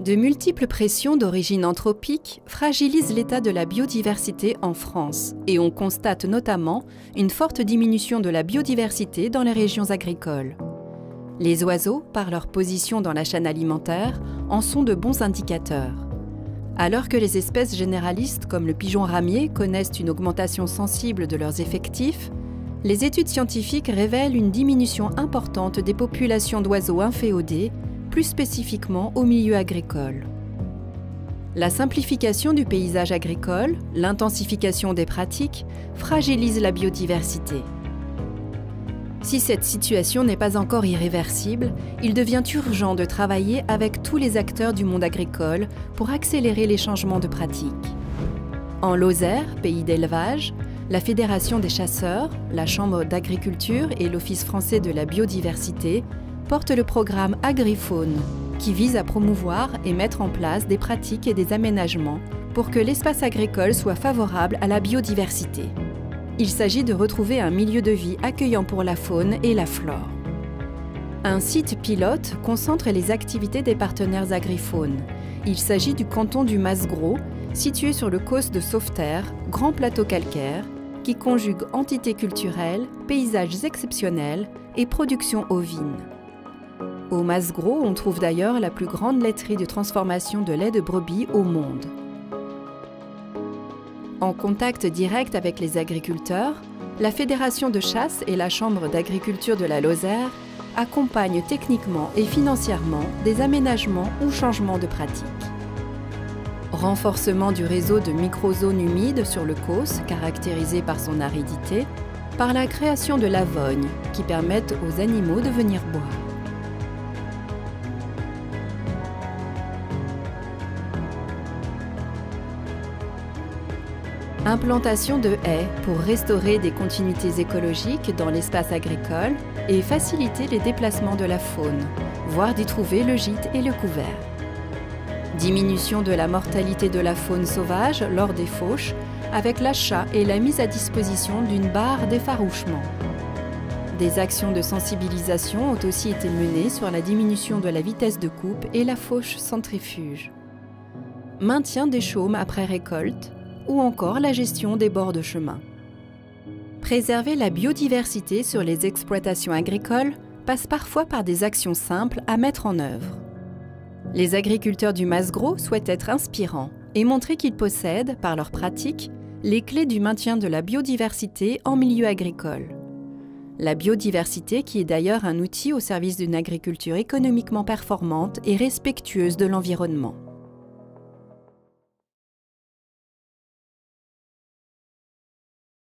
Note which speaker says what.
Speaker 1: De multiples pressions d'origine anthropique fragilisent l'état de la biodiversité en France et on constate notamment une forte diminution de la biodiversité dans les régions agricoles. Les oiseaux, par leur position dans la chaîne alimentaire, en sont de bons indicateurs. Alors que les espèces généralistes comme le pigeon ramier connaissent une augmentation sensible de leurs effectifs, les études scientifiques révèlent une diminution importante des populations d'oiseaux inféodés plus spécifiquement au milieu agricole. La simplification du paysage agricole, l'intensification des pratiques, fragilisent la biodiversité. Si cette situation n'est pas encore irréversible, il devient urgent de travailler avec tous les acteurs du monde agricole pour accélérer les changements de pratiques. En Lozère, pays d'élevage, la Fédération des chasseurs, la Chambre d'agriculture et l'Office français de la biodiversité porte le programme Agrifaune, qui vise à promouvoir et mettre en place des pratiques et des aménagements pour que l'espace agricole soit favorable à la biodiversité. Il s'agit de retrouver un milieu de vie accueillant pour la faune et la flore. Un site pilote concentre les activités des partenaires agrifaune. Il s'agit du canton du Masgros, situé sur le causse de Sauveterre, grand plateau calcaire, qui conjugue entités culturelles, paysages exceptionnels et production ovine. Au Masgros, on trouve d'ailleurs la plus grande laiterie de transformation de lait de brebis au monde. En contact direct avec les agriculteurs, la Fédération de chasse et la Chambre d'agriculture de la Lozère accompagnent techniquement et financièrement des aménagements ou changements de pratiques. Renforcement du réseau de microzones humides sur le Causse, caractérisé par son aridité, par la création de lavognes qui permettent aux animaux de venir boire. Implantation de haies pour restaurer des continuités écologiques dans l'espace agricole et faciliter les déplacements de la faune, voire d'y trouver le gîte et le couvert. Diminution de la mortalité de la faune sauvage lors des fauches avec l'achat et la mise à disposition d'une barre d'effarouchement. Des actions de sensibilisation ont aussi été menées sur la diminution de la vitesse de coupe et la fauche centrifuge. Maintien des chaumes après récolte, ou encore la gestion des bords de chemin. Préserver la biodiversité sur les exploitations agricoles passe parfois par des actions simples à mettre en œuvre. Les agriculteurs du Masgros souhaitent être inspirants et montrer qu'ils possèdent, par leurs pratiques, les clés du maintien de la biodiversité en milieu agricole. La biodiversité qui est d'ailleurs un outil au service d'une agriculture économiquement performante et respectueuse de l'environnement.